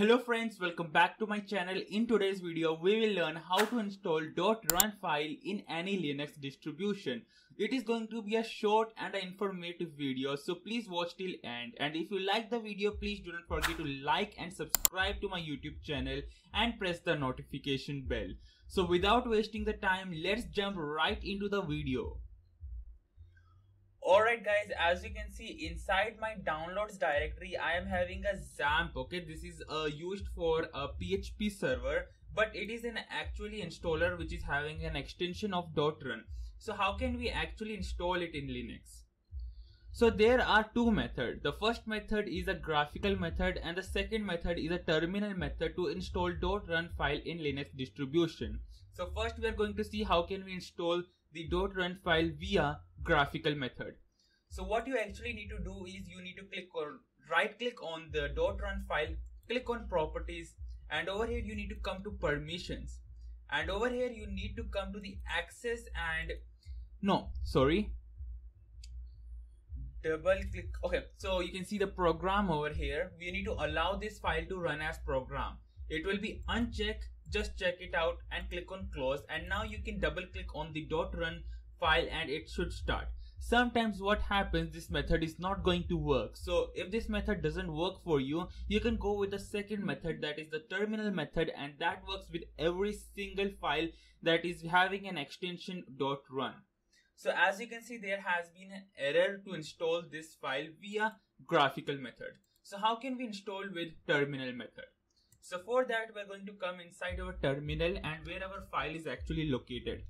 Hello friends, welcome back to my channel. In today's video, we will learn how to install .run file in any Linux distribution. It is going to be a short and informative video, so please watch till end. And if you like the video, please do not forget to like and subscribe to my YouTube channel and press the notification bell. So without wasting the time, let's jump right into the video. Alright guys, as you can see inside my downloads directory, I am having a XAMPP, okay, this is uh, used for a PHP server, but it is an actually installer which is having an extension of dot .run. So how can we actually install it in Linux? So there are two methods. The first method is a graphical method and the second method is a terminal method to install .run file in Linux distribution. So first we are going to see how can we install the dot .run file via graphical method. So what you actually need to do is you need to click on right click on the dot .run file, click on properties and over here you need to come to permissions. And over here you need to come to the access and no sorry. Double click okay so you can see the program over here. We need to allow this file to run as program. It will be unchecked just check it out and click on close. And now you can double click on the dot .run file and it should start. Sometimes what happens this method is not going to work. So if this method doesn't work for you, you can go with the second method that is the terminal method and that works with every single file that is having an extension dot .run. So as you can see there has been an error to install this file via graphical method. So how can we install with terminal method? So for that we're going to come inside our terminal and where our file is actually located.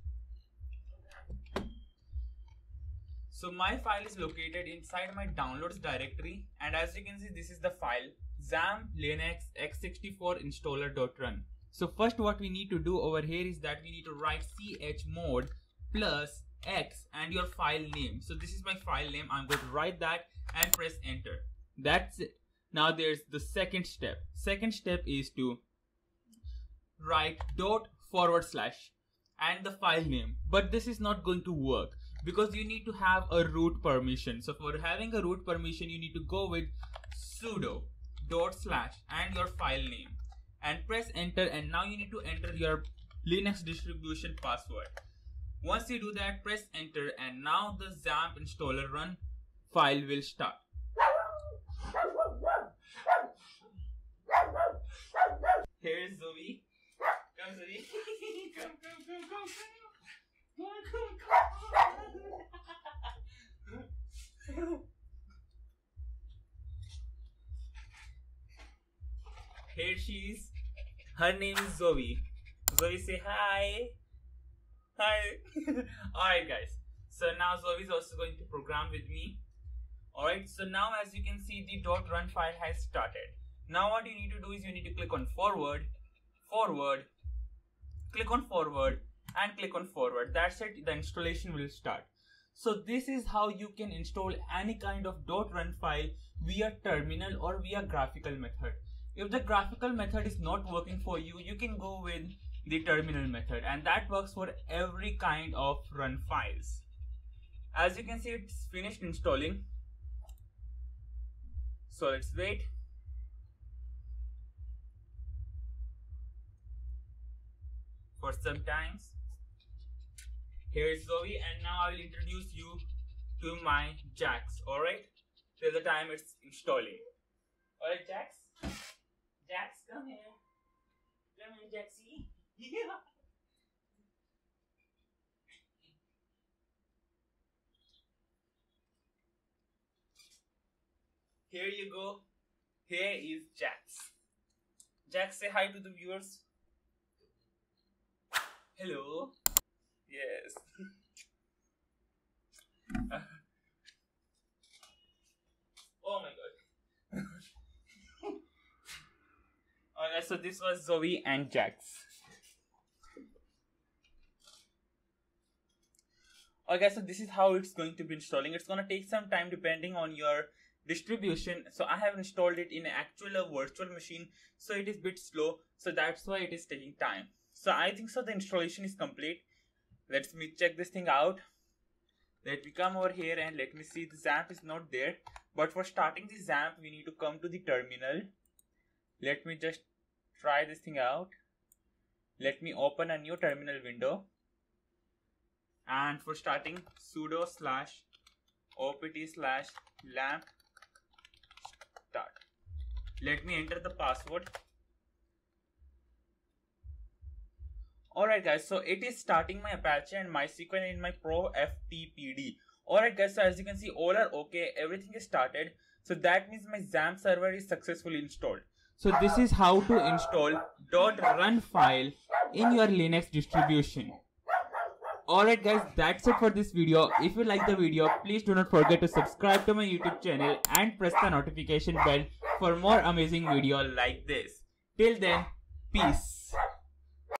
So my file is located inside my downloads directory and as you can see this is the file XAMPP linux x64 installer.run. So first what we need to do over here is that we need to write chmod plus x and your file name. So this is my file name. I'm going to write that and press enter. That's it. Now there's the second step. Second step is to write dot forward slash and the file name. But this is not going to work because you need to have a root permission. So for having a root permission, you need to go with sudo dot slash and your file name and press enter and now you need to enter your Linux distribution password. Once you do that, press enter and now the XAMPP installer run file will start. Here is Zoe. Come, Zoe. come, come, come, come, come. Come, come, come. Here she is. Her name is Zoe. Zoe, say hi. Hi. Alright, guys. So now Zoe is also going to program with me. Alright, so now as you can see, the dot .run file has started. Now what you need to do is you need to click on forward, forward, click on forward and click on forward. That's it, the installation will start. So this is how you can install any kind of dot .run file via terminal or via graphical method. If the graphical method is not working for you, you can go with the terminal method and that works for every kind of run files. As you can see, it's finished installing. So let's wait. For some times. Here is Zoe and now I will introduce you to my Jax, alright? Till the time it's installing. Alright Jax? Jax, come here. Come here, Jaxie. Yeah. Here you go. Here is Jax. Jax, say hi to the viewers. Hello. Yes. Uh, oh my god. Alright, so this was Zoe and Jax. Okay, so this is how it's going to be installing. It's gonna take some time depending on your distribution. So I have installed it in actual a virtual machine, so it is bit slow. So that's why it is taking time. So I think so the installation is complete. Let me check this thing out. Let me come over here and let me see the XAMPP is not there. But for starting the XAMPP, we need to come to the terminal let me just try this thing out. Let me open a new terminal window. And for starting sudo slash opt slash lampp start. Let me enter the password. Alright guys so it is starting my apache and mysql in my pro ftpd alright guys so as you can see all are okay. Everything is started. So that means my XAMPP server is successfully installed so this is how to install .run file in your Linux distribution. Alright guys, that's it for this video. If you like the video, please do not forget to subscribe to my YouTube channel and press the notification bell for more amazing video like this. Till then, peace.